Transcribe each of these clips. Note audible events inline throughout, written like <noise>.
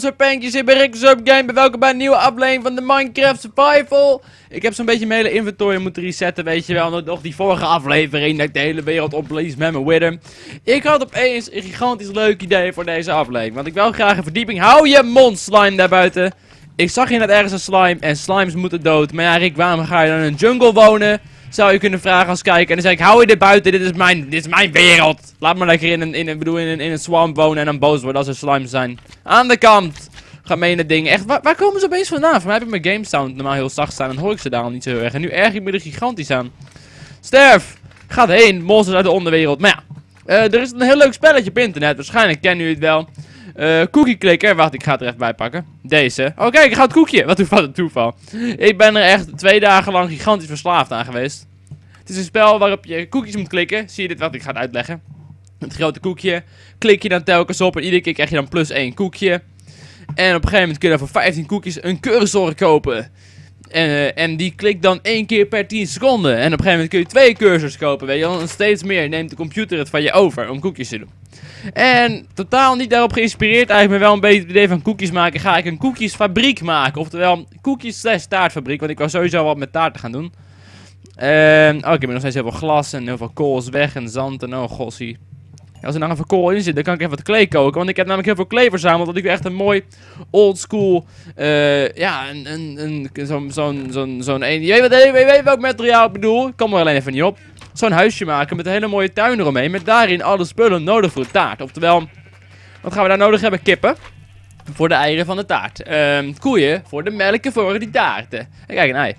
surpankjes, ik ben Rick Game. Welkom bij een nieuwe aflevering van de Minecraft Survival. Ik heb zo'n beetje mijn hele inventory moeten resetten, weet je wel. Nog die vorige aflevering, dat ik de hele wereld opblies met mijn Wither. Ik had opeens een gigantisch leuk idee voor deze aflevering. Want ik wil graag een verdieping. Hou je mond, slime daarbuiten. Ik zag hier net ergens een slime en slimes moeten dood. Maar ja, Rick, waarom ga je dan in een jungle wonen? Zou je kunnen vragen als kijker. En dan zeg ik, hou je dit buiten, dit is mijn, dit is mijn wereld. Laat me lekker in een, in een, bedoel, in een, in een swamp wonen en dan boos worden als er slimes zijn. Aan de kant. Gemene dingen. Echt, waar, waar komen ze opeens vandaan? Voor mij heb ik mijn game sound normaal heel zacht staan. Dan hoor ik ze daar al niet zo heel erg. En nu erg ik me er gigantisch aan. Sterf! Gaat heen, monsters uit de onderwereld. Maar ja, uh, er is een heel leuk spelletje op internet. Waarschijnlijk kennen jullie het wel. Uh, cookie clicker. Wacht, ik ga het er even bij pakken. Deze. Oh, kijk, ik ga het koekje. Wat een toeval. Ik ben er echt twee dagen lang gigantisch verslaafd aan geweest. Het is een spel waarop je koekjes moet klikken. Zie je dit wat ik ga uitleggen? Het grote koekje. Klik je dan telkens op en iedere keer krijg je dan plus één koekje. En op een gegeven moment kun je dan voor 15 koekjes een cursor kopen. En, uh, en die klikt dan één keer per 10 seconden. En op een gegeven moment kun je twee cursors kopen, weet je wel. Steeds meer neemt de computer het van je over om koekjes te doen. En totaal niet daarop geïnspireerd, eigenlijk me wel een beetje het idee van koekjes maken, ga ik een koekjesfabriek maken. Oftewel, koekjes slash taartfabriek, want ik wou sowieso wat met taarten gaan doen. Uh, oh, ik heb nog steeds heel veel glas en heel veel kool is weg en zand en oh gossie. Als er nog even kool in zit, dan kan ik even wat klee koken. Want ik heb namelijk heel veel klee verzameld. Dat ik echt een mooi oldschool, uh, ja, een, een, een, zo'n, zo'n, zo'n, een. Je weet, je weet welk materiaal ik bedoel. Ik kom er alleen even niet op. Zo'n huisje maken met een hele mooie tuin eromheen. Met daarin alle spullen nodig voor de taart. Oftewel, wat gaan we daar nodig hebben? Kippen. Voor de eieren van de taart. Uh, koeien voor de melken voor die taarten. En kijk, een ei.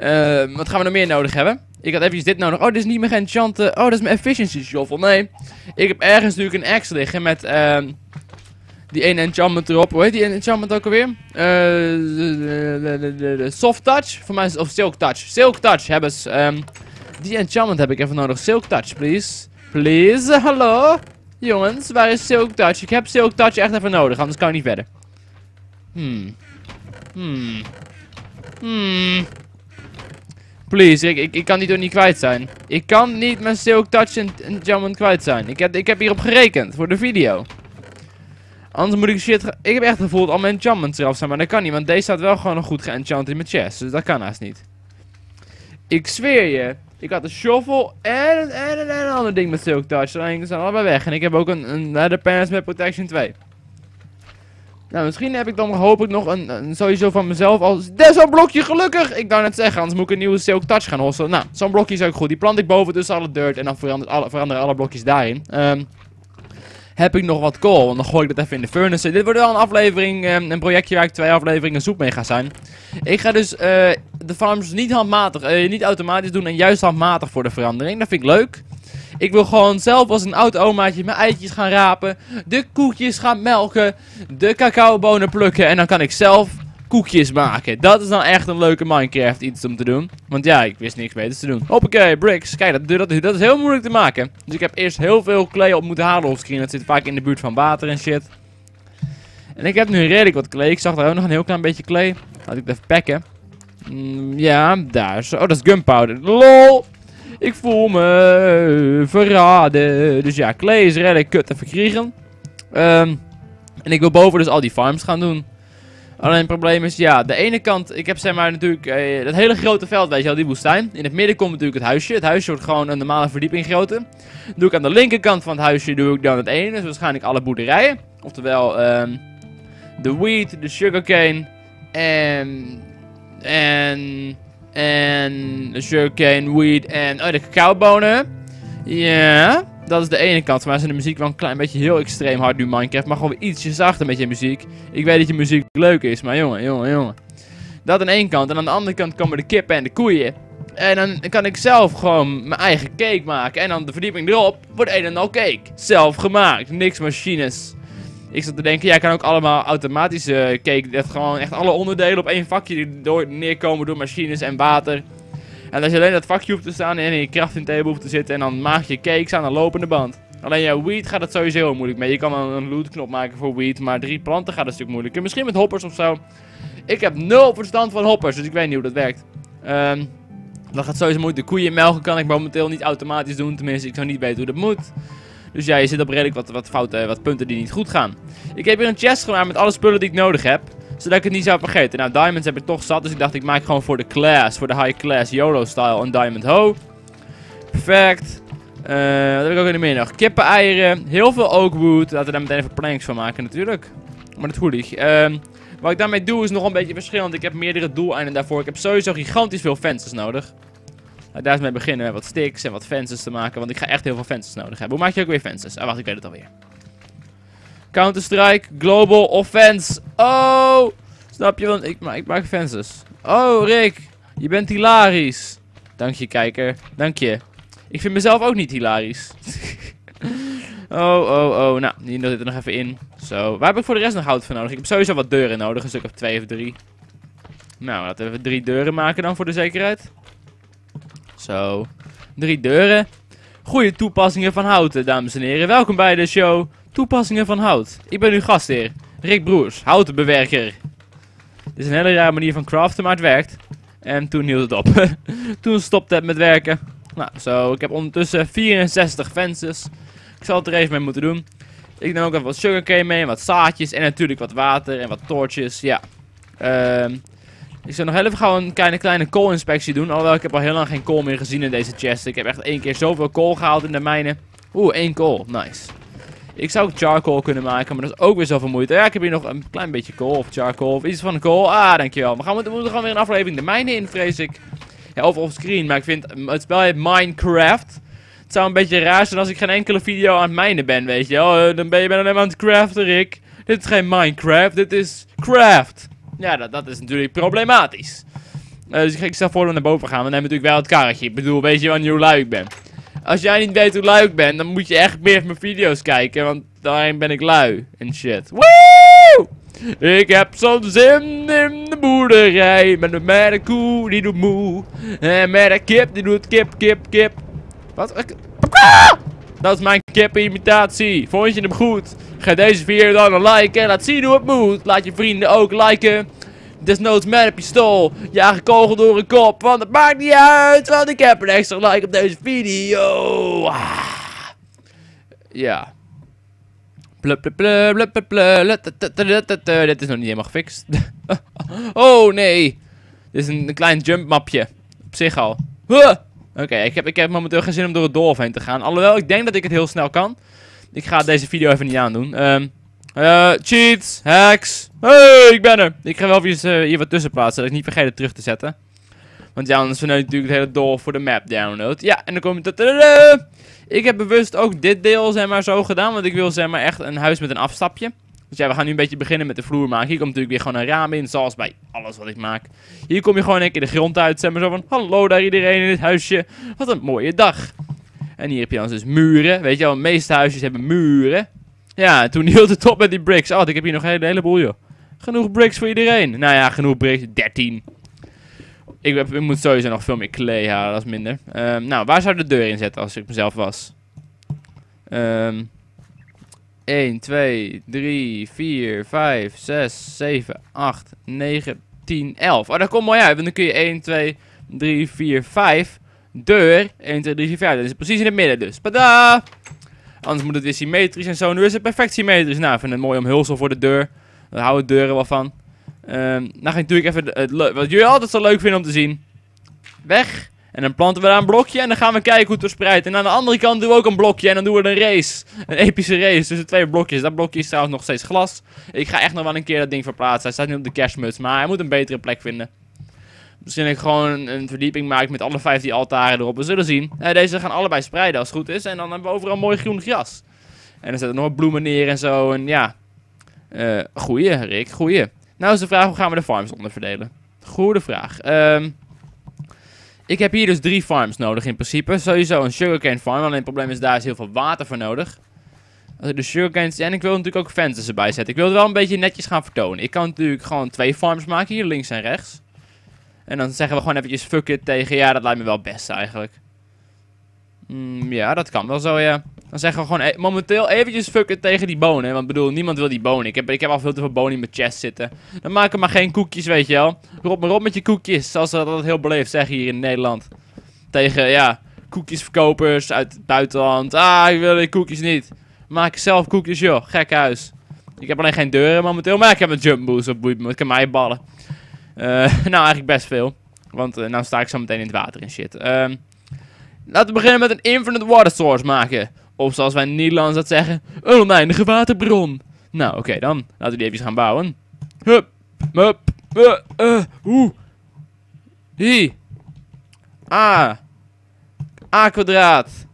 Uh, wat gaan we nog meer nodig hebben? Ik had eventjes dit nodig. Oh, dit is niet mijn enchante. Oh, dat is mijn efficiency shovel. Nee. Ik heb ergens natuurlijk een axe liggen met uh, die ene enchantment erop. Hoe heet die enchantment ook alweer? Uh, soft touch. Voor mij is of silk touch. Silk touch hebben ze. Um, die enchantment heb ik even nodig. Silk touch, please. Please. Hallo. Jongens, waar is silk touch? Ik heb silk touch echt even nodig. Anders kan ik niet verder. Hmm. Hmm. Hmm. Please, ik, ik, ik kan die toch niet kwijt zijn. Ik kan niet mijn Silk Touch en, en kwijt zijn. Ik heb, ik heb hierop gerekend voor de video. Anders moet ik shit... Ik heb echt gevoeld al mijn enchantments eraf zijn, maar dat kan niet. Want deze staat wel gewoon nog goed geenchanted in mijn chest. Dus dat kan haast niet. Ik zweer je. Ik had een shovel en, en, en, een ander ding met Silk Touch. Ze zijn allebei weg. En ik heb ook een, een Nether Pants met Protection 2. Nou, misschien heb ik dan hopelijk nog een, sowieso van mezelf als... zo'n blokje, gelukkig! Ik wou net zeggen, anders moet ik een nieuwe Silk Touch gaan hossen. Nou, zo'n blokje is ook goed. Die plant ik boven tussen alle dirt en dan alle, veranderen alle blokjes daarin. Um, heb ik nog wat kool, want dan gooi ik dat even in de furnace. Dit wordt wel een aflevering, um, een projectje waar ik twee afleveringen zoek mee ga zijn. Ik ga dus uh, de farms niet handmatig, uh, niet automatisch doen en juist handmatig voor de verandering. Dat vind ik leuk. Ik wil gewoon zelf als een oud omaatje mijn eitjes gaan rapen. De koekjes gaan melken. De cacaobonen plukken. En dan kan ik zelf koekjes maken. Dat is dan echt een leuke Minecraft iets om te doen. Want ja, ik wist niks beters te doen. Hoppakee, bricks. Kijk, dat, dat, dat is heel moeilijk te maken. Dus ik heb eerst heel veel klee op moeten halen offscreen. Dat zit vaak in de buurt van water en shit. En ik heb nu redelijk wat klee. Ik zag daar ook nog een heel klein beetje klee. Laat ik het even pakken. Mm, ja, daar. Zo. Oh, dat is gunpowder. LOL. Ik voel me verraden. Dus ja, Clay is redelijk kut te verkriegen. Um, en ik wil boven dus al die farms gaan doen. Alleen het probleem is, ja, de ene kant, ik heb zeg maar natuurlijk eh, dat hele grote veld, weet je wel, die woestijn. In het midden komt natuurlijk het huisje. Het huisje wordt gewoon een normale verdieping grootte. Doe ik aan de linkerkant van het huisje, doe ik dan het ene, dus waarschijnlijk alle boerderijen. Oftewel, um, de wheat, de sugarcane en... En... En sugarcane, wheat en oh, de cacaobonen. Ja, dat is de ene kant. Maar zijn de muziek wel een klein beetje heel extreem hard nu Minecraft. Maar gewoon ietsje zachter met je muziek. Ik weet dat je muziek leuk is, maar jongen, jongen, jongen. Dat aan één kant. En aan de andere kant komen de kippen en de koeien. En dan kan ik zelf gewoon mijn eigen cake maken. En dan de verdieping erop wordt een en al cake. Zelf gemaakt. Niks machines. Ik zat te denken, jij kan ook allemaal automatische cake, dat gewoon echt alle onderdelen op één vakje door, neerkomen door machines en water. En als je alleen dat vakje hoeft te staan en in je crafting table hoeft te zitten en dan maak je cakes aan een lopende band. Alleen ja, weed gaat het sowieso heel moeilijk mee. Je kan een, een loot knop maken voor weed, maar drie planten gaat een stuk moeilijker. Misschien met hoppers of zo. Ik heb nul verstand van hoppers, dus ik weet niet hoe dat werkt. Um, dat gaat sowieso moeilijk. De koeien melken kan ik momenteel niet automatisch doen, tenminste ik zou niet weten hoe dat moet. Dus ja, je zit op redelijk wat, wat fouten, wat punten die niet goed gaan. Ik heb hier een chest gemaakt met alle spullen die ik nodig heb. Zodat ik het niet zou vergeten. Nou, diamonds heb ik toch zat. Dus ik dacht, ik maak gewoon voor de class, voor de high class YOLO-style, een diamond hoe. Perfect. Uh, wat heb ik ook in de middag? Kippen, eieren, heel veel oakwood. Laten we daar meteen even planks van maken natuurlijk. Maar dat goed is. Uh, wat ik daarmee doe is nog een beetje verschillend. Ik heb meerdere doeleinden daarvoor. Ik heb sowieso gigantisch veel fences nodig. Laat daar eens mee beginnen met wat sticks en wat fences te maken. Want ik ga echt heel veel fences nodig hebben. Hoe maak je ook weer fences? Ah, wacht, ik weet het alweer. Counter-Strike, Global Offense. Oh! Snap je? Want ik, ma ik maak fences. Oh, Rick. Je bent hilarisch. Dank je, kijker. Dank je. Ik vind mezelf ook niet hilarisch. <laughs> oh, oh, oh. Nou, die zit er nog even in. Zo. Waar heb ik voor de rest nog hout voor nodig? Ik heb sowieso wat deuren nodig. Een stuk of twee of drie. Nou, laten we even drie deuren maken dan voor de zekerheid. Zo. Drie deuren. Goede toepassingen van houten, dames en heren. Welkom bij de show Toepassingen van hout. Ik ben uw gastheer, Rick Broers, houtenbewerker. Dit is een hele rare manier van craften, maar het werkt. En toen hield het op. <laughs> toen stopte het met werken. Nou, zo. Ik heb ondertussen 64 fences. Ik zal het er even mee moeten doen. Ik neem ook even wat sugarcane mee, wat zaadjes en natuurlijk wat water en wat torches. Ja. Ehm... Ik zal nog even gauw een kleine, kleine koolinspectie doen. Alhoewel, ik heb al heel lang geen kool meer gezien in deze chest. Ik heb echt één keer zoveel kool gehaald in de mijnen. Oeh, één kool. Nice. Ik zou ook charcoal kunnen maken, maar dat is ook weer zoveel moeite. Ja, ik heb hier nog een klein beetje kool of charcoal of iets van een kool. Ah, dankjewel. We gaan, we moeten gewoon weer een aflevering de mijnen in, vrees ik. Ja, of offscreen, maar ik vind het spel heet Minecraft. Het zou een beetje raar zijn als ik geen enkele video aan het mijnen ben, weet je wel. Dan ben je alleen maar aan het craften, Rick. Dit is geen Minecraft, dit is craft. Ja, dat, dat is natuurlijk problematisch. Uh, dus ik stel voor dat naar boven gaan. We nemen natuurlijk wel het karretje. Ik bedoel, weet je wanneer hoe lui ik ben? Als jij niet weet hoe lui ik ben, dan moet je echt meer mijn video's kijken. Want daarin ben ik lui en shit. Woe! Ik heb zo'n zin in de boerderij. Met een, met koe die doet moe. En met kip die doet kip, kip, kip. Wat? Dat is mijn kip-imitatie. Vond je hem goed? Ga deze video dan een like en laat zien hoe het moet. Laat je vrienden ook liken. Desnoods met een pistool. Jaag een kogel door een kop. Want het maakt niet uit. Want ik heb een extra like op deze video. Ja. Dit is nog niet helemaal gefixt. <laughs> oh nee. Dit is een klein jump mapje. Op zich al. Oké, ik, heb, ik heb momenteel geen zin om door het doolhof heen te gaan. Alhoewel, ik denk dat ik het heel snel kan. Ik ga deze video even niet aandoen. Um, uh, cheats, hacks. Hey, ik ben er. Ik ga wel even uh, hier wat tussen plaatsen, dat ik niet vergeet het terug te zetten. Want ja, anders verneuk natuurlijk het hele doolhof voor de map download. Ja, en dan kom je... Ik heb bewust ook dit deel, zeg maar, zo gedaan. Want ik wil, zeg maar, echt een huis met een afstapje. Dus ja, we gaan nu een beetje beginnen met de vloer maken. Hier komt natuurlijk weer gewoon een raam in, zoals bij alles wat ik maak. Hier kom je gewoon een keer de grond uit, zeg maar zo van... Hallo daar iedereen in dit huisje. Wat een mooie dag. En hier heb je dan dus muren. Weet je wel, de meeste huisjes hebben muren. Ja, toen <laughs> hield het op met die bricks. Oh, ik heb hier nog een heleboel, joh. Genoeg bricks voor iedereen. Nou ja, genoeg bricks. 13. Ik, ik moet sowieso nog veel meer clay halen, dat is minder. Um, nou, waar zou de deur in zetten als ik mezelf was? Um, 1, 2, 3, 4, 5, 6, 7, 8, 9, 10, 11. Oh, dat komt mooi uit. Want dan kun je 1, 2, 3, 4, 5 deur. 1, 2, 3, 4, 5. Dat is precies in het midden dus. Pada! Anders moet het weer symmetrisch en zo. Nu is het perfect symmetrisch. Nou, ik vind het mooi omhulsel voor de deur. Daar houden deuren wel van. Um, dan ga ik natuurlijk even het wat jullie altijd zo leuk vinden om te zien. Weg. En dan planten we daar een blokje en dan gaan we kijken hoe het verspreidt. En aan de andere kant doen we ook een blokje en dan doen we een race. Een epische race tussen twee blokjes. Dat blokje is trouwens nog steeds glas. Ik ga echt nog wel een keer dat ding verplaatsen. Hij staat nu op de kerstmuts, maar hij moet een betere plek vinden. Misschien ik gewoon een verdieping maak met alle 15 altaren erop. We zullen zien. Uh, deze gaan allebei spreiden als het goed is. En dan hebben we overal mooi groen gras. En dan zetten we nog bloemen neer en zo. En ja. Uh, goeie, Rick. Goeie. Nou is de vraag, hoe gaan we de farms onderverdelen? Goede vraag. Um, ik heb hier dus drie farms nodig in principe. Sowieso een sugarcane farm. Alleen het probleem is, daar is heel veel water voor nodig. Als ik de sugarcane... En ik wil natuurlijk ook fences erbij zetten. Ik wil het wel een beetje netjes gaan vertonen. Ik kan natuurlijk gewoon twee farms maken. Hier links en rechts. En dan zeggen we gewoon eventjes fuck it tegen... Ja, dat lijkt me wel best eigenlijk. Mm, ja, dat kan wel zo, ja. Dan zeggen we gewoon e momenteel eventjes fuck tegen die bonen. Want bedoel, niemand wil die bonen. Ik heb, ik heb al veel te veel bonen in mijn chest zitten. Dan maken maar geen koekjes, weet je wel. Rop maar op met je koekjes. Zoals ze dat heel beleefd zeggen hier in Nederland. Tegen, ja, koekjesverkopers uit het buitenland. Ah, ik wil die koekjes niet. Maak zelf koekjes, joh. Gek huis. Ik heb alleen geen deuren momenteel, maar ik heb een jump boost op boeit me. Ik kan mij ballen. Eh, <laughs> nou, eigenlijk best veel. Want uh, nou sta ik zo meteen in het water en shit. Ehm, laten we beginnen met een infinite water source maken. Of zoals wij in Nederlands dat zeggen, een oneindige waterbron. Nou, oké dan. Laten we die even gaan bouwen. Hup, hup, uh, uh, oeh. Hi. A. A kwadraat.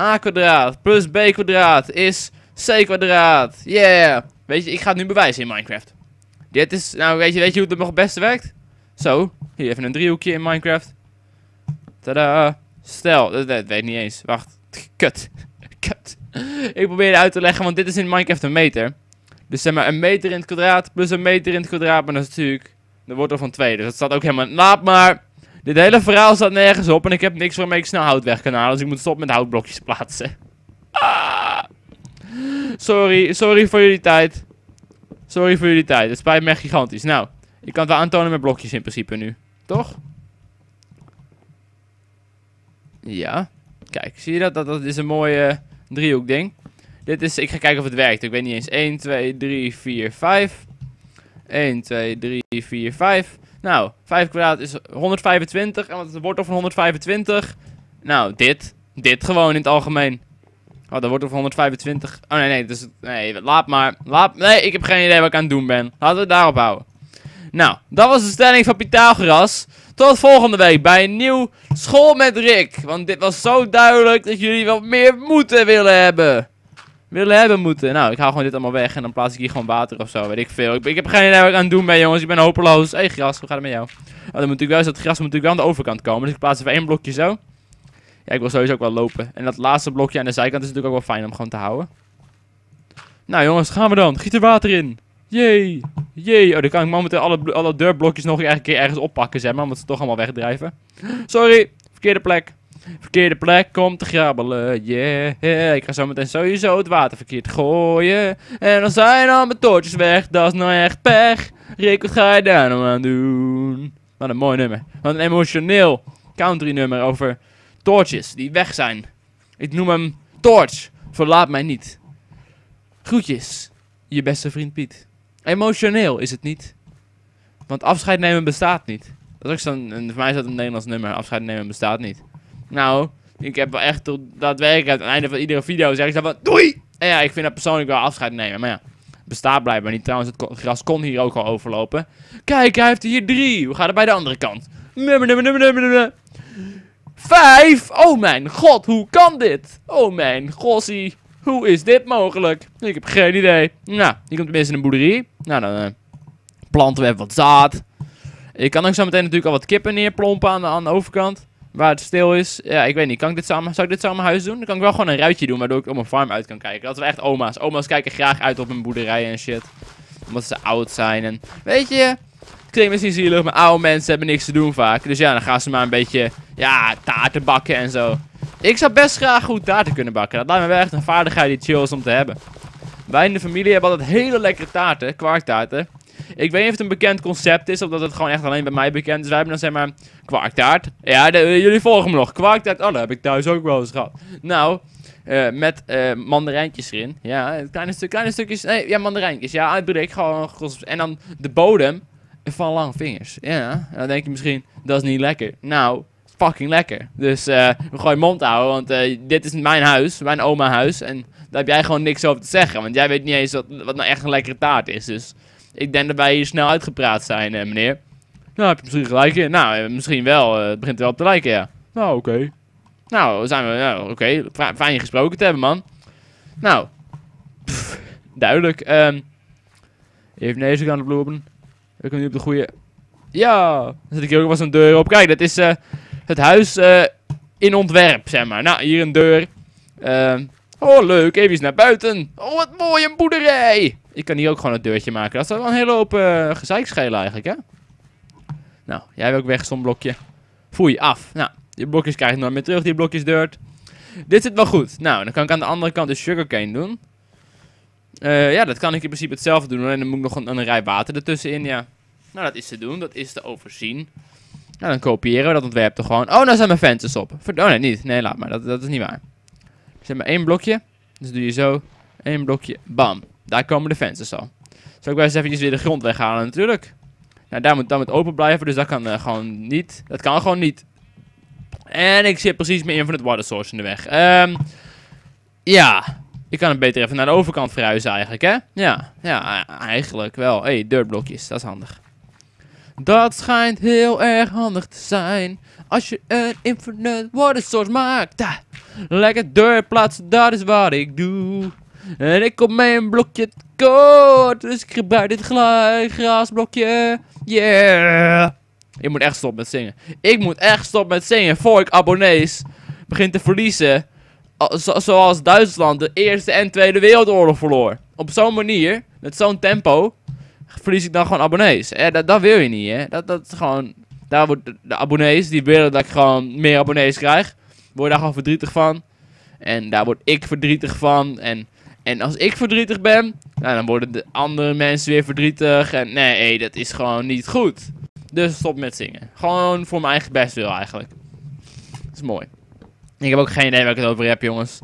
A kwadraat plus B kwadraat is C kwadraat. Yeah. Weet je, ik ga het nu bewijzen in Minecraft. Dit is, nou weet je, weet je hoe het nog het beste werkt? Zo, hier even een driehoekje in Minecraft. Tada. Stel, dat, dat weet ik niet eens. Wacht. Kut. Ik probeer het uit te leggen, want dit is in Minecraft een meter. Dus zeg maar een meter in het kwadraat plus een meter in het kwadraat, maar dat is natuurlijk de wortel van 2. Dus dat staat ook helemaal... Laat maar. Dit hele verhaal staat nergens op en ik heb niks waarmee ik snel hout weg kan halen. Dus ik moet stoppen met houtblokjes plaatsen. Ah. Sorry, sorry voor jullie tijd. Sorry voor jullie tijd. Het spijt me echt gigantisch. Nou, ik kan het wel aantonen met blokjes in principe nu. Toch? Ja. Kijk, zie je dat? Dat, dat is een mooie driehoek ding. Dit is, ik ga kijken of het werkt. Ik weet niet eens. 1, 2, 3, 4, 5. 1, 2, 3, 4, 5. Nou, 5 kwadraat is 125. En wat is de wortel van 125? Nou, dit. Dit gewoon in het algemeen. Oh, de wortel van 125. Oh nee, nee, dus, nee, laat maar. Laat, nee, ik heb geen idee wat ik aan het doen ben. Laten we het daarop houden. Nou, dat was de stelling van Pythagoras. Tot volgende week bij een nieuw School met Rick. Want dit was zo duidelijk dat jullie wat meer moeten willen hebben. Willen hebben moeten. Nou, ik haal gewoon dit allemaal weg en dan plaats ik hier gewoon water of zo. Weet ik veel. Ik, heb geen idee wat ik aan het doen ben, jongens. Ik ben hopeloos. Hé, hey, gras, hoe gaat het met jou? Oh, dan moet ik wel eens dat gras moet natuurlijk wel aan de overkant komen. Dus ik plaats even één blokje zo. Ja, ik wil sowieso ook wel lopen. En dat laatste blokje aan de zijkant is natuurlijk ook wel fijn om gewoon te houden. Nou jongens, gaan we dan. Giet er water in. Jee. Jee. Oh, dan kan ik momenteel alle, alle deurblokjes nog een keer ergens oppakken, zeg maar. Omdat ze toch allemaal wegdrijven. Sorry. Verkeerde plek. Verkeerde plek komt te grabbelen. Yeah. Ik ga zo meteen sowieso het water verkeerd gooien. En dan zijn al mijn toortjes weg. Dat is nou echt pech. Rick, wat ga je daar nou aan doen? Wat een mooi nummer. Wat een emotioneel country nummer over toortjes die weg zijn. Ik noem hem Torch. Verlaat mij niet. Groetjes. Je beste vriend Piet. Emotioneel is het niet. Want afscheid nemen bestaat niet. Dat is ook zo'n, voor mij is dat een Nederlands nummer. Afscheid nemen bestaat niet. Nou, ik heb wel echt daadwerkelijk aan het einde van iedere video zeg ik dan van doei! En ja, ik vind dat persoonlijk wel afscheid nemen. Maar ja, bestaat blijkbaar niet. Trouwens, het gras kon hier ook al overlopen. Kijk, hij heeft hier drie. Hoe gaat het bij de andere kant? Nummer, nummer, nummer, nummer, nummer. Vijf! Oh mijn god, hoe kan dit? Oh mijn gossie. Hoe is dit mogelijk? Ik heb geen idee. Nou, hier komt tenminste een boerderie. Nou, dan uh, planten we even wat zaad. Ik kan ook zo meteen natuurlijk al wat kippen neerplompen aan de, aan de overkant. Waar het stil is. Ja, ik weet niet. Kan ik dit samen, zou ik dit samen huis doen? Dan kan ik wel gewoon een ruitje doen, waardoor ik op mijn farm uit kan kijken. Dat wel echt oma's. Oma's kijken graag uit op een boerderij en shit. Omdat ze oud zijn en... Weet je, klinkt misschien zielig, maar oude mensen hebben niks te doen vaak. Dus ja, dan gaan ze maar een beetje, ja, taarten bakken en zo. Ik zou best graag goed taarten kunnen bakken. Dat lijkt me wel echt een vaardigheid die chill is om te hebben. Wij in de familie hebben altijd hele lekkere taarten, kwarktaarten. Ik weet niet of het een bekend concept is, of dat het gewoon echt alleen bij mij bekend is. Wij hebben dan zeg maar kwarktaart. Ja, jullie volgen me nog. Kwarktaart, oh, dat heb ik thuis ook wel eens gehad. Nou, uh, met uh, mandarijntjes erin. Ja, kleine, stuk, kleine stukjes. Nee, ja, mandarijntjes. Ja, uitbreek gewoon. En dan de bodem van lange vingers. Ja, dan denk je misschien, dat is niet lekker. Nou, fucking lekker. Dus uh, gooi je mond houden, want uh, dit is mijn huis, mijn oma huis. En daar heb jij gewoon niks over te zeggen, want jij weet niet eens wat, wat nou echt een lekkere taart is. Dus ik denk dat wij hier snel uitgepraat zijn, uh, meneer. Nou, heb je misschien gelijk in. Nou, misschien wel. het begint wel op te lijken, ja. Nou, oké. Okay. Nou, zijn we, nou, oké. Okay. Fijn je gesproken te hebben, man. Nou, pff, duidelijk. Um, even deze aan de bloemen. Ik kom nu op de goede... Ja, dan zit ik hier ook wel zo'n deur op. Kijk, dat is uh, het huis uh, in ontwerp, zeg maar. Nou, hier een deur. Uh, oh, leuk. Even naar buiten. Oh, wat mooi, een boerderij. Ik kan hier ook gewoon een deurtje maken. Dat is wel een hele hoop uh, gezeik schelen eigenlijk, hè? Nou, jij wil ook weg, zo'n blokje. Foei, af. Nou, die blokjes krijg ik nooit meer terug, die blokjes dirt. Dit zit wel goed. Nou, dan kan ik aan de andere kant de sugarcane doen. Uh, ja, dat kan ik in principe hetzelfde doen. En dan moet ik nog een, een rij water ertussenin, ja. Nou, dat is te doen. Dat is te overzien. Nou, dan kopiëren we dat ontwerp toch gewoon. Oh, nou zijn mijn vensters op. Verd oh nee, niet. Nee, laat maar. Dat, dat is niet waar. Dus hebben één blokje. Dus doe je zo. Eén blokje. Bam. Daar komen de vensters al. Zal ik wel eens eventjes weer de grond weghalen natuurlijk. Nou, daar moet, dat moet open blijven. Dus dat kan uh, gewoon niet. Dat kan gewoon niet. En ik zit precies mijn infinite water source in de weg. Um, ja. Ik kan het beter even naar de overkant verhuizen eigenlijk, hè? Ja, ja, eigenlijk wel. Hé, hey, dirtblokjes, dat is handig. Dat schijnt heel erg handig te zijn. Als je een infinite water source maakt. Lekker dirt plaatsen, dat is wat ik doe. En ik kom met een blokje tekort. Dus ik gebruik dit grasblokje. Yeah. Ik moet echt stoppen met zingen. Ik moet echt stoppen met zingen voor ik abonnees begin te verliezen zoals Duitsland de Eerste en Tweede Wereldoorlog verloor. Op zo'n manier, met zo'n tempo, verlies ik dan gewoon abonnees. Eh, dat, dat wil je niet, hè. Dat, dat gewoon... Daar wordt de abonnees, die willen dat ik gewoon meer abonnees krijg, worden daar gewoon verdrietig van. En daar word ik verdrietig van. En, en als ik verdrietig ben, nou, dan worden de andere mensen weer verdrietig. En nee, dat is gewoon niet goed. Dus stop met zingen. Gewoon voor mijn eigen best wil eigenlijk. Dat is mooi. Ik heb ook geen idee waar ik het over heb, jongens.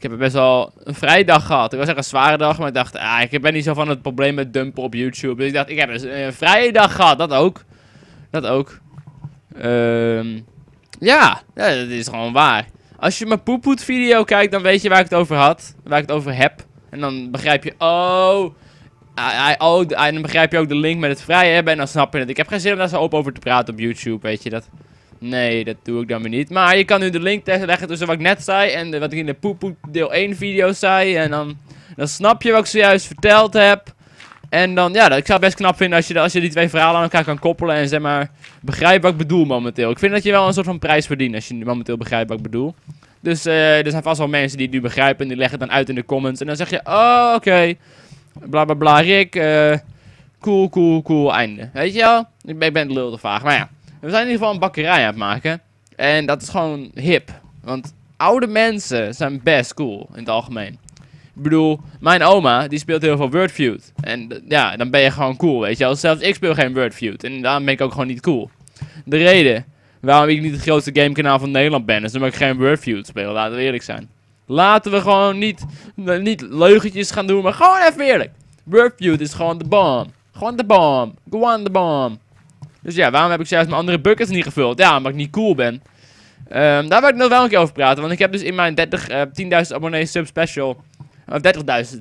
Ik heb best wel een vrije dag gehad. Ik was echt een zware dag, maar ik dacht, ah, ik ben niet zo van het probleem met dumpen op YouTube. Dus ik dacht, ik heb een, vrije dag gehad. Dat ook. Dat ook. Um, ja, ja, dat is gewoon waar. Als je mijn poepoet video kijkt, dan weet je waar ik het over had. Waar ik het over heb. En dan begrijp je, oh... oh, dan begrijp je ook de link met het vrije hebben en dan snap je het. Ik heb geen zin om daar zo open over te praten op YouTube, weet je dat. Nee, dat doe ik dan weer niet. Maar je kan nu de link leggen tussen wat ik net zei en wat ik in de Poepoe deel 1 video zei. En dan, dan snap je wat ik zojuist verteld heb. En dan, ja, ik zou best knap vinden als je, als je die twee verhalen aan elkaar kan koppelen en zeg maar, begrijp wat ik bedoel momenteel. Ik vind dat je wel een soort van prijs verdient als je momenteel begrijpt wat ik bedoel. Dus uh, er zijn vast wel mensen die het nu begrijpen en die leggen het dan uit in de comments. En dan zeg je, oh, oké, okay. bla bla bla, Rick, uh, cool, cool, cool, einde. Weet je wel? Ik ben, ik ben lul te vaag, maar ja. We zijn in ieder geval een bakkerij aan het maken. En dat is gewoon hip. Want oude mensen zijn best cool in het algemeen. Ik bedoel, mijn oma, die speelt heel veel Wordfeud. En ja, dan ben je gewoon cool, weet je wel. Zelfs ik speel geen Wordfeud. En daarom ben ik ook gewoon niet cool. De reden waarom ik niet het grootste gamekanaal van Nederland ben, is omdat ik geen Wordfeud speel. Laten we eerlijk zijn. Laten we gewoon niet, niet leugentjes gaan doen, maar gewoon even eerlijk. Wordfeud is gewoon de bomb. Gewoon de bomb. Gewoon de bomb. Dus ja, waarom heb ik zelfs mijn andere buckets niet gevuld? Ja, omdat ik niet cool ben. Um, daar wil ik nog wel een keer over praten. Want ik heb dus in mijn 30, uh, 10.000 abonnees sub special. Of 30.000.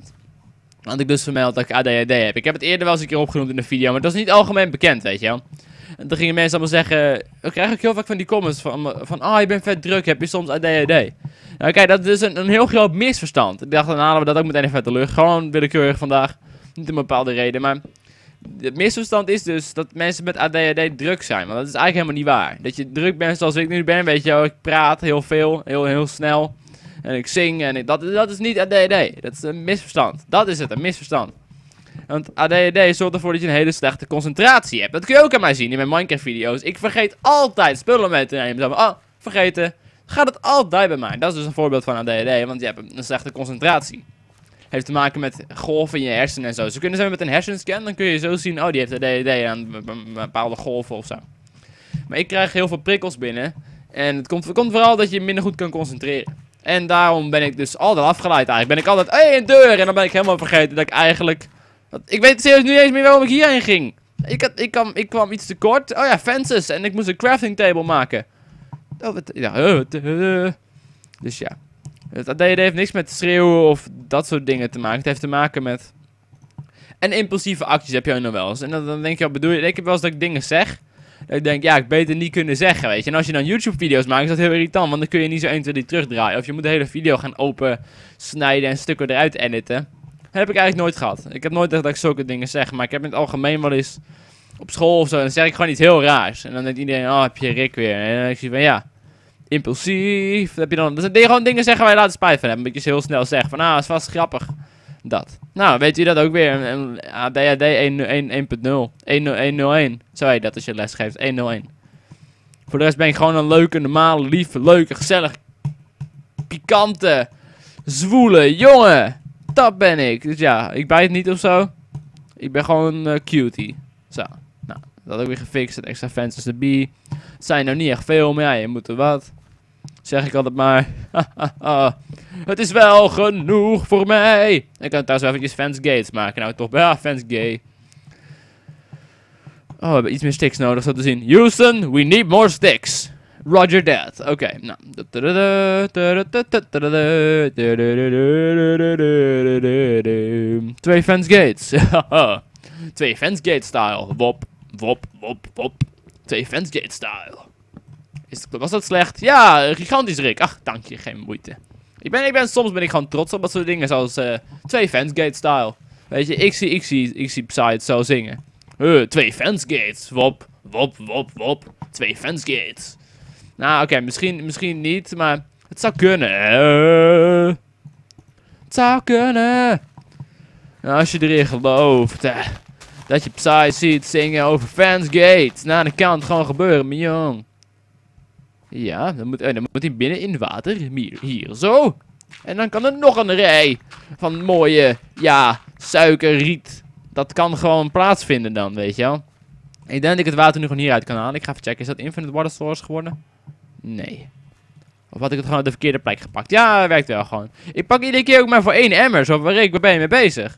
Want ik dus vermeld dat ik ADHD heb. Ik heb het eerder wel eens een keer opgenoemd in de video. Maar dat is niet algemeen bekend, weet je wel. En toen gingen mensen allemaal zeggen. Ik krijg ook heel vaak van die comments van. Van ah, oh, je bent vet druk. Heb je soms ADHD? Nou, kijk, dat is een, een heel groot misverstand. Ik dacht, dan halen we dat ook meteen even uit de lucht. Gewoon willekeurig vandaag. Niet een bepaalde reden. Maar het misverstand is dus dat mensen met ADHD druk zijn. Maar dat is eigenlijk helemaal niet waar. Dat je druk bent zoals ik nu ben, weet je wel. Ik praat heel veel, heel, heel snel. En ik zing en dat, dat is niet ADHD. Dat is een misverstand. Dat is het, een misverstand. Want ADHD zorgt ervoor dat je een hele slechte concentratie hebt. Dat kun je ook aan mij zien in mijn Minecraft video's. Ik vergeet altijd spullen mee te nemen. oh, vergeten. Gaat het altijd bij mij. Dat is dus een voorbeeld van ADHD, want je hebt een slechte concentratie heeft te maken met golven in je hersenen en zo. Ze kunnen zijn met een hersenscan, dan kun je zo zien, oh die heeft ADHD aan bepaalde golven of zo. Maar ik krijg heel veel prikkels binnen. En het komt, komt vooral dat je minder goed kan concentreren. En daarom ben ik dus altijd afgeleid eigenlijk. Ben ik altijd, hé, hey, een deur! En dan ben ik helemaal vergeten dat ik eigenlijk... Ik weet serieus nu eens meer waarom ik hierheen ging. Ik, had, ik, kwam, ik kwam iets te kort. Oh ja, fences. En ik moest een crafting table maken. Oh, wat, ja, dus ja. Het ADD heeft niks met schreeuwen of dat soort dingen te maken. Het heeft te maken met... En impulsieve acties heb je nog wel eens. En dan, denk je, wat bedoel je? Ik heb wel eens dat ik dingen zeg. Dat ik denk, ja, ik beter niet kunnen zeggen, weet je. En als je dan YouTube-video's maakt, is dat heel irritant. Want dan kun je niet zo 1, 2, 3 terugdraaien. Of je moet de hele video gaan open snijden en stukken eruit editen. Dat heb ik eigenlijk nooit gehad. Ik heb nooit dat ik zulke dingen zeg. Maar ik heb in het algemeen wel eens op school of zo. Dan zeg ik gewoon iets heel raars. En dan denkt iedereen, oh, heb je Rick weer. En dan ik zie van, ja impulsief. heb je dan, dus je gewoon dingen zeggen waar je later spijt van hebt. Een beetje heel snel zeggen van, ah, is vast grappig. Dat. Nou, weet je dat ook weer. Een ADHD 1.0. 101. Zo heet dat als je les geeft. 101. Voor de rest ben ik gewoon een leuke, normale, lieve, leuke, gezellig, pikante, zwoele jongen. Dat ben ik. Dus ja, ik bijt niet of zo. Ik ben gewoon uh, cutie. Zo. Nou, dat ook weer gefixt. Het extra fans is de B. Zijn er niet echt veel, maar ja, je moet er wat. Zeg ik altijd maar. <laughs> het is wel genoeg voor mij. Ik kan trouwens wel eventjes fans gates maken. Nou, toch. Ja, fans gay. Oh, we hebben iets meer sticks nodig, zo te zien. Houston, we need more sticks. Roger that. Oké, nou. Twee fans gates. <laughs> Twee fans gate style. Wop, wop, wop, wop. Twee fans gate style. Is, was dat slecht? Ja, gigantisch Rick. Ach, dank je, geen moeite. Ik ben, ik ben, soms ben ik gewoon trots op dat soort dingen, zoals uh, twee fansgate style. Weet je, ik zie, ik zie, ik zie Psy het zo zingen. Uh, twee fansgates. Wop, wop, wop, wop. Twee fansgates. Nou, oké, misschien, misschien niet, maar het zou kunnen. Het zou kunnen. Nou, als je erin gelooft. Dat je Psy ziet zingen over fansgate. Nou, dan kan het gewoon gebeuren, mijn jong. Ja, dan moet, dan moet hij binnen in water. Hier, zo. En dan kan er nog een rij van mooie, ja, suikerriet. Dat kan gewoon plaatsvinden dan, weet je wel. Ik denk dat ik het water nu gewoon hieruit kan halen. Ik ga even checken. Is dat Infinite Water Source geworden? Nee. Of had ik het gewoon op de verkeerde plek gepakt? Ja, werkt wel gewoon. Ik pak iedere keer ook maar voor één emmer. Zo, waar ik, ben je mee bezig?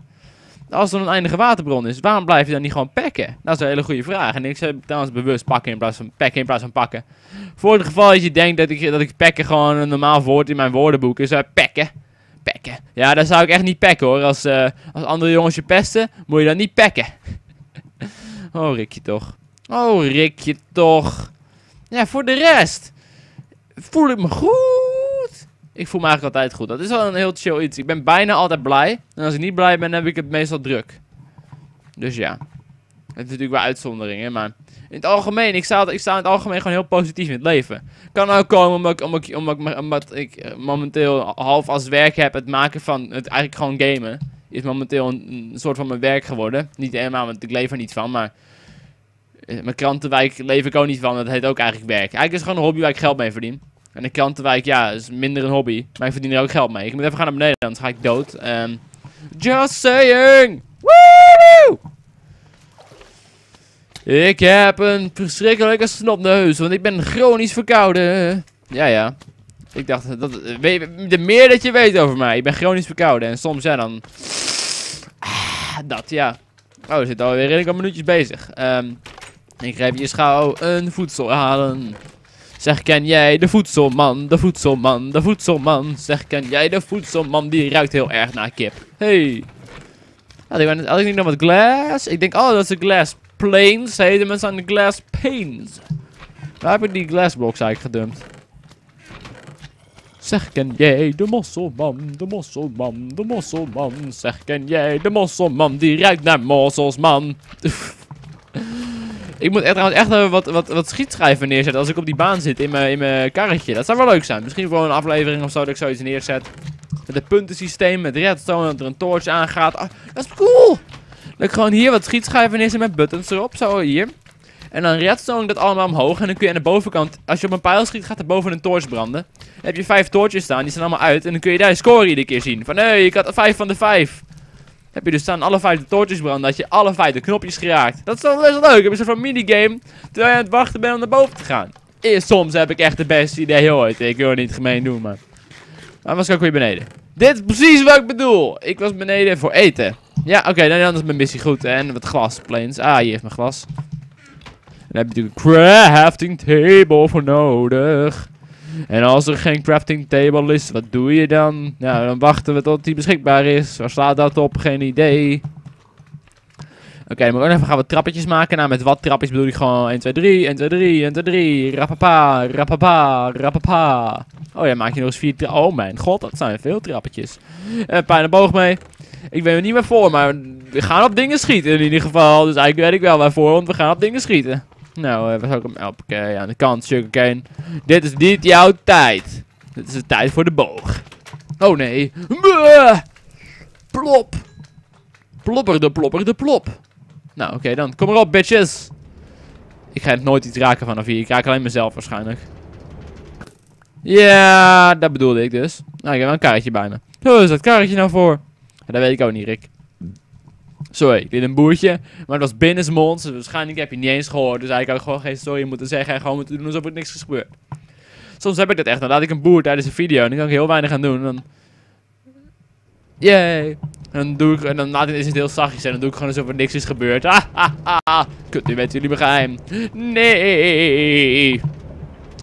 Als er een eindige waterbron is, waarom blijf je dan niet gewoon pakken? Dat is een hele goede vraag. En ik zou trouwens bewust pakken in plaats van pakken in plaats van pakken. Voor het geval dat je denkt dat ik, dat ik pakken gewoon een normaal woord in mijn woordenboek is, uh, pakken. Pakken. Ja, dat zou ik echt niet pakken hoor. Als, uh, als andere jongens je pesten, moet je dan niet pakken. <laughs> oh, Rikje toch. Oh, Rikje toch. Ja, voor de rest voel ik me goed. Ik voel me eigenlijk altijd goed. Dat is wel een heel chill iets. Ik ben bijna altijd blij. En als ik niet blij ben, heb ik het meestal druk. Dus ja. Het is natuurlijk wel uitzonderingen, maar... In het algemeen, ik sta, ik sta in het algemeen gewoon heel positief in het leven. Kan ook komen omdat ik, omdat ik, omdat ik, omdat ik eh, momenteel half als werk heb het maken van het eigenlijk gewoon gamen. Is momenteel een, soort van mijn werk geworden. Niet helemaal, want ik leef er niet van, maar... Eh, mijn krantenwijk leef ik ook niet van, dat heet ook eigenlijk werk. Eigenlijk is het gewoon een hobby waar ik geld mee verdien. En de krantenwijk, ja, is minder een hobby. Maar ik verdien er ook geld mee. Ik moet even gaan naar beneden, anders ga ik dood. Um, just saying! Woo! Ik heb een verschrikkelijke snotneus, want ik ben chronisch verkouden. Ja, ja. Ik dacht, dat, de meer dat je weet over mij. Ik ben chronisch verkouden. En soms, ja, dan... Ah, dat, ja. Oh, we zitten alweer redelijk al minuutjes bezig. Um, ik ga je schouw een voedsel halen. Zeg, ken jij de voedselman, de voedselman, de voedselman? Zeg, ken jij de voedselman? Die ruikt heel erg naar kip. Hey. Had ik, niet nog wat glass? Ik denk, oh, dat is de glass planes. Hey, de mensen aan de glass panes. Waar heb ik die glass blocks eigenlijk gedumpt? Zeg, ken jij de mosselman, de mosselman, de mosselman? Zeg, ken jij de mosselman? Die ruikt naar mossels, man. Ik moet trouwens echt wat, wat, wat schietschijven neerzetten als ik op die baan zit in mijn, in mijn karretje. Dat zou wel leuk zijn. Misschien gewoon een aflevering of zo dat ik zoiets neerzet. Met het puntensysteem, met redstone, dat er een torch aangaat. Ah, dat is cool! Dat ik gewoon hier wat schietschijven neerzet met buttons erop. Zo, hier. En dan redstone dat allemaal omhoog. En dan kun je aan de bovenkant, als je op een pijl schiet, gaat er boven een torch branden. Dan heb je vijf torches staan, die staan allemaal uit. En dan kun je daar de score iedere keer zien. Van, hé, ik had vijf van de vijf. Heb je dus staan alle vijf de torches branden, dat je alle vijf de knopjes geraakt. Dat is toch best leuk. Heb je soort van minigame, terwijl je aan het wachten bent om naar boven te gaan. Eerst soms heb ik echt de beste idee ooit. Ik wil niet gemeen doen, maar... Dan was ik ook weer beneden. Dit is precies wat ik bedoel. Ik was beneden voor eten. Ja, oké, dan is mijn missie goed. En wat glas, planes. Ah, hier is mijn glas. En heb je natuurlijk een crafting table voor nodig. En als er geen crafting table is, wat doe je dan? Nou, dan wachten we tot die beschikbaar is. Waar slaat dat op? Geen idee. Oké, okay, maar even gaan we trappetjes maken. Nou, met wat trapjes bedoel ik gewoon 1, 2, 3, 1, 2, 3, 1, 2, 3. Rapapa, rapapa, rapapa. Oh ja, maak je nog eens vier Oh mijn god, dat zijn veel trappetjes. Uh, pijn boog mee. Ik weet er niet meer voor, maar we gaan op dingen schieten in ieder geval. Dus eigenlijk weet ik wel waarvoor, want we gaan op dingen schieten. Nou, uh, we zou ik hem... Oké, aan de kant, sugarcane. Dit is niet jouw tijd. Dit is de tijd voor de boog. Oh nee. Plop. Plopper de plopper de plop. Nou, oké dan. Kom erop, bitches. Ik ga nooit iets raken vanaf hier. Ik raak alleen mezelf waarschijnlijk. Ja, dat bedoelde ik dus. Nou, ik heb wel een karretje bij me. Hoe is dat karretje nou voor? dat weet ik ook niet, Rick. Sorry, ben een boertje. Maar het was binnensmonds. Dus waarschijnlijk heb je niet eens gehoord. Dus eigenlijk had ik gewoon geen sorry moeten zeggen. En gewoon moeten doen alsof er niks is gebeurd. Soms heb ik dat echt. Dan laat ik een boer tijdens een video. En dan kan ik heel weinig aan doen. En dan... Yay. En dan doe ik... En dan laat ik, is het heel zachtjes. En dan doe ik gewoon alsof er niks is gebeurd. Ah, ah, ah. Kut, nu weten jullie mijn geheim. Nee.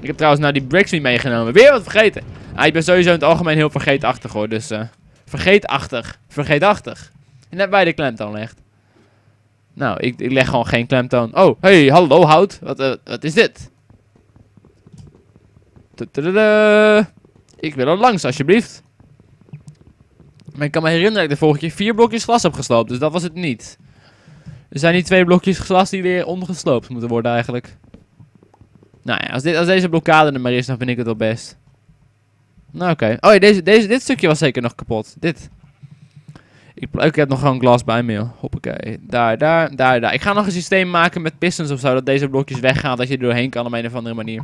Ik heb trouwens nou die bricks niet meegenomen. Weer wat vergeten. Ah, ik ben sowieso in het algemeen heel vergeetachtig hoor. Dus... Uh, vergeetachtig. Vergeetachtig. Net bij de klemtoon legt. Nou, ik, ik, leg gewoon geen klemtoon. Oh, hey, hallo hout. Wat, uh, wat is dit? Ik wil er langs, alsjeblieft. Maar ik kan me herinneren dat ik de vorige keer vier blokjes glas heb gesloopt. Dus dat was het niet. Er zijn die twee blokjes glas die weer ondergesloopt moeten worden eigenlijk. Nou ja, als, dit, als deze blokkade er maar is, dan vind ik het wel best. Nou oké. Oh deze, deze, dit stukje was zeker nog kapot. Dit. Ik, ik heb nog gewoon glas bij me. Hoppakee. Daar, daar, daar, daar. Ik ga nog een systeem maken met pistons of zo. Dat deze blokjes weggaan. Dat je er doorheen kan op een of andere manier.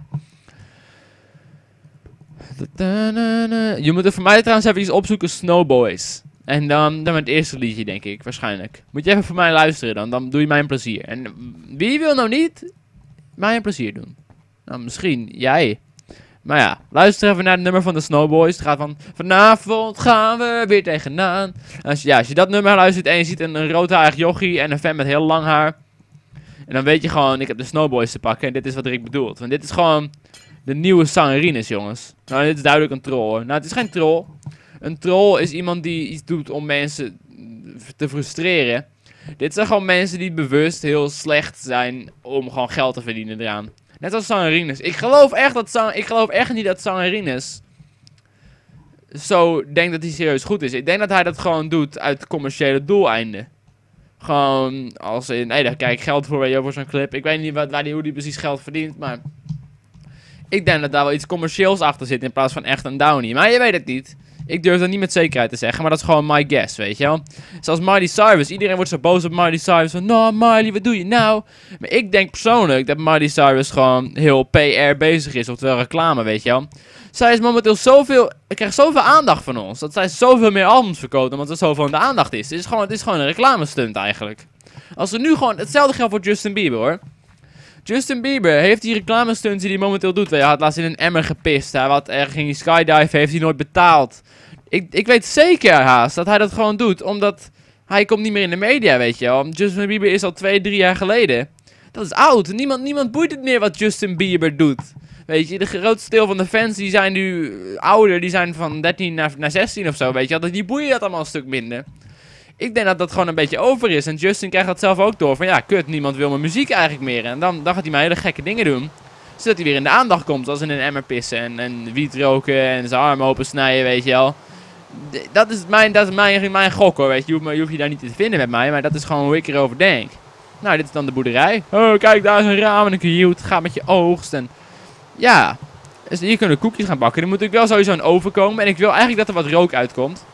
Je moet er voor mij trouwens even iets opzoeken. Snowboys. En dan, dan het eerste liedje, denk ik. Waarschijnlijk. Moet je even voor mij luisteren dan. Dan doe je mij een plezier. En wie wil nou niet mij een plezier doen? Nou, misschien jij. Maar ja, luister even naar het nummer van de Snowboys. Het gaat van, vanavond gaan we weer tegenaan. Als je, ja, als je dat nummer luistert en je ziet een, een roodharig jochie en een fan met heel lang haar. En dan weet je gewoon, ik heb de Snowboys te pakken en dit is wat Rick bedoelt. Want dit is gewoon de nieuwe zangerines, jongens. Nou, dit is duidelijk een troll. Hoor. Nou, het is geen troll. Een troll is iemand die iets doet om mensen te frustreren. Dit zijn gewoon mensen die bewust heel slecht zijn om gewoon geld te verdienen eraan. Net als zangerines. Ik geloof echt dat zang, ik geloof echt niet dat zangerines zo denkt dat hij serieus goed is. Ik denk dat hij dat gewoon doet uit commerciële doeleinden. Gewoon als in, nee, daar krijg ik geld voor, weet je, voor zo'n clip. Ik weet niet wat, waar die, hoe die precies geld verdient, maar... Ik denk dat daar wel iets commercieels achter zit in plaats van echt een downie. Maar je weet het niet. Ik durf dat niet met zekerheid te zeggen, maar dat is gewoon my guess, weet je wel. Zoals Miley Cyrus. Iedereen wordt zo boos op Miley Cyrus. Van, nou Miley, wat doe je nou? Maar ik denk persoonlijk dat Miley Cyrus gewoon heel PR bezig is. Oftewel reclame, weet je wel. Zij is momenteel zoveel... Ik krijg zoveel aandacht van ons. Dat zij zoveel meer albums verkoopt, omdat er zoveel in de aandacht is. Het is gewoon, het is gewoon een reclamestunt eigenlijk. Als er nu gewoon... Hetzelfde geldt voor Justin Bieber, hoor. Justin Bieber heeft die reclamestunts die hij momenteel doet. Hij had laatst in een emmer gepist. Hij had, er ging skydive, heeft hij nooit betaald. Ik, ik weet zeker haast dat hij dat gewoon doet. Omdat hij komt niet meer in de media, weet je wel. Justin Bieber is al twee, drie jaar geleden. Dat is oud. Niemand, niemand boeit het meer wat Justin Bieber doet. Weet je, de grootste deel van de fans die zijn nu ouder. Die zijn van 13 naar, naar 16 of zo, weet je wel. Die boeien dat allemaal een stuk minder. Ik denk dat dat gewoon een beetje over is. En Justin krijgt dat zelf ook door. Van ja, kut, niemand wil mijn muziek eigenlijk meer. En dan, dan gaat hij maar hele gekke dingen doen. Zodat hij weer in de aandacht komt. Als in een emmer pissen en, en wiet roken en zijn arm open snijden, weet je wel dat is mijn, dat is mijn, mijn gok hoor, weet je. Je hoeft, je hoeft je daar niet te vinden met mij, maar dat is gewoon hoe ik erover denk. Nou, dit is dan de boerderij. Oh, kijk, daar is een raam en een kielt. Ga met je oogst en... Ja. Dus hier kunnen koekjes gaan bakken. Er moet natuurlijk wel sowieso een oven komen. En ik wil eigenlijk dat er wat rook uitkomt.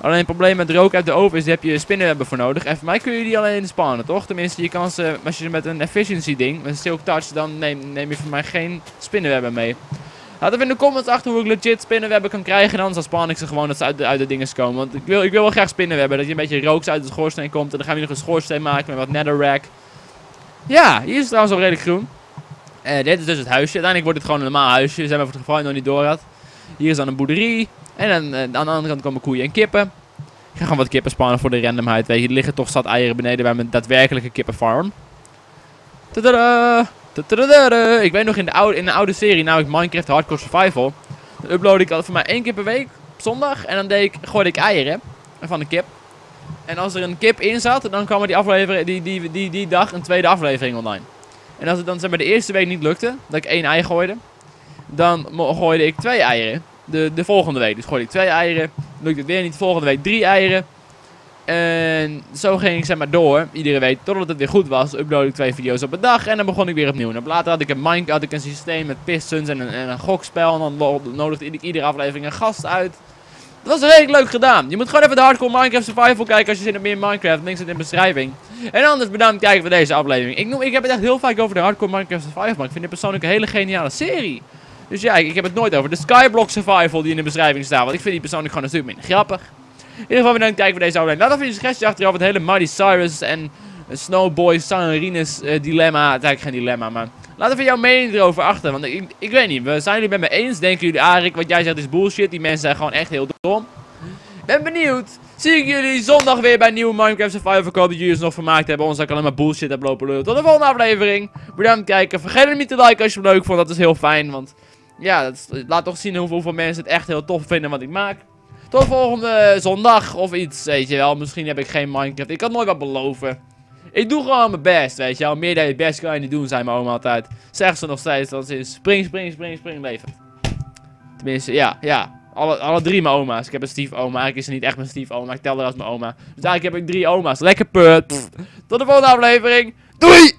Alleen het probleem met rook uit de oven is, daar heb je spinnenwebben voor nodig. En voor mij kun je die alleen spannen, toch? Tenminste, je kan ze, als je met een efficiency ding, met een silk touch, dan neem, neem je voor mij geen spinnenwebben mee. Laat even in de comments achter hoe ik legit spinnenwebben kan krijgen. En anders span ik ze gewoon dat ze uit de, uit de dingen komen. Want ik wil, ik wil wel graag spinnenwebben. Dat je een beetje rooks uit de schoorsteen komt. En dan gaan we nog een schoorsteen maken met wat netherrack. Ja, hier is het trouwens al redelijk groen. Uh, dit is dus het huisje. Uiteindelijk wordt het gewoon een normaal huisje. Zijn we voor het geval nog niet door had. Hier is dan een boerderie. En dan, uh, aan de andere kant komen koeien en kippen. Ik ga gewoon wat kippen spannen voor de randomheid. Weet je, er liggen toch zat eieren beneden bij mijn daadwerkelijke kippenfarm. Tadaa! Ik weet nog in de oude, in de oude serie, namelijk Minecraft Hardcore Survival. Dan upload ik altijd voor mij één keer per week op zondag. En dan deed ik, gooide ik eieren van een kip. En als er een kip in zat, dan kwam er die, aflevering, die, die, die, die dag een tweede aflevering online. En als het dan zeg de eerste week niet lukte, dat ik één ei gooide, dan gooide ik twee eieren. De, de volgende week. Dus gooide ik twee eieren. Lukte het weer niet. De volgende week drie eieren. En zo ging ik zeg maar door, iedere week, totdat het weer goed was. Upload ik twee video's op een dag en dan begon ik weer opnieuw. En later had ik een Minecraft, had ik een systeem met pistons en een, en een gokspel. En dan nodigde ik iedere aflevering een gast uit. Dat was redelijk leuk gedaan. Je moet gewoon even de hardcore Minecraft Survival kijken als je zin hebt meer Minecraft. Links in de beschrijving. En anders bedankt kijken voor deze aflevering. Ik, noem, ik heb het echt heel vaak over de hardcore Minecraft Survival. Maar ik vind het persoonlijk een hele geniale serie. Dus ja, ik, heb het nooit over de Skyblock Survival die in de beschrijving staat. Want ik vind die persoonlijk gewoon een minder grappig. In ieder geval bedankt kijken voor deze aflevering. Laat even een suggestie achter over het hele Mighty Cyrus en Snowboy Sangerines uh, dilemma. Het is eigenlijk geen dilemma, maar... Laat even jouw mening erover achter, want ik, ik weet niet. We zijn jullie met me eens? Denken jullie, Arik, wat jij zegt is bullshit. Die mensen zijn gewoon echt heel dom. Ben benieuwd. Zie ik jullie zondag weer bij een nieuwe Minecraft Survival. Hoop dat jullie het nog vermaakt hebben. Ons ik alleen maar bullshit heb lopen lullen. Tot de volgende aflevering. Bedankt voor het kijken. Vergeet niet te liken als je het leuk vond. Dat is heel fijn. Want ja, dat laat toch zien hoeveel, mensen het echt heel tof vinden wat ik maak. Tot volgende zondag of iets, weet je wel. Misschien heb ik geen Minecraft. Ik kan nooit wat beloven. Ik doe gewoon mijn best, weet je wel. Meer dan je best kan je niet doen, zei mijn oma altijd. Zegt ze nog steeds, dat is spring, spring, spring, spring, leven. Tenminste, ja, ja. Alle, alle drie mijn oma's. Ik heb een stiefoma. Eigenlijk is ze niet echt mijn stiefoma. Ik tel haar als mijn oma. Dus eigenlijk heb ik drie oma's. Lekker put. Tot de volgende aflevering. Doei!